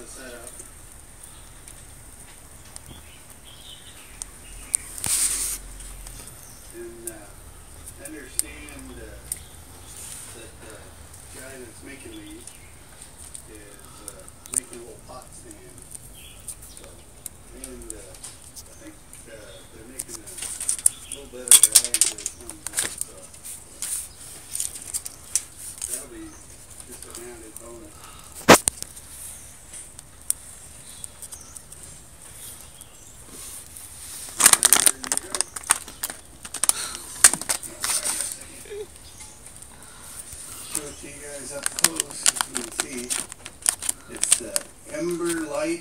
the setup. And uh, understand uh, that the guy that's making these is uh, making a little pot stand. So, and uh, I think uh, they're making a little bit of ag or something. So that'll be just an added bonus. Show you guys up close, so you can see. It's the Emberlit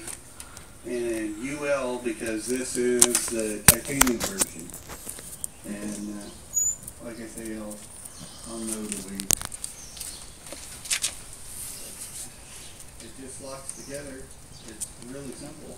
and UL because this is the titanium version. And uh, like I say, I'll, I'll know the weight. It just locks together. It's really simple.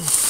Oof.